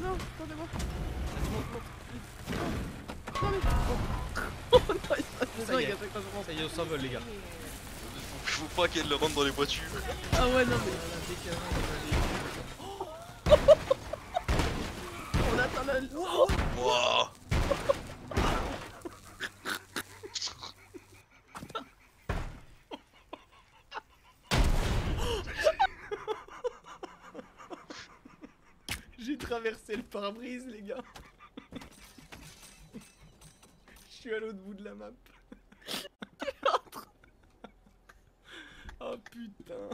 Non, attendez-moi. Non, mais... Oh non, il se Ça y est. je. Ça y est, on s'envole, les gars. Faut pas qu'elle le rentre dans les voitures. Ah ouais, non, mais... On attend le... J'ai traversé le pare-brise, les gars. Je suis à l'autre bout de la map. oh putain.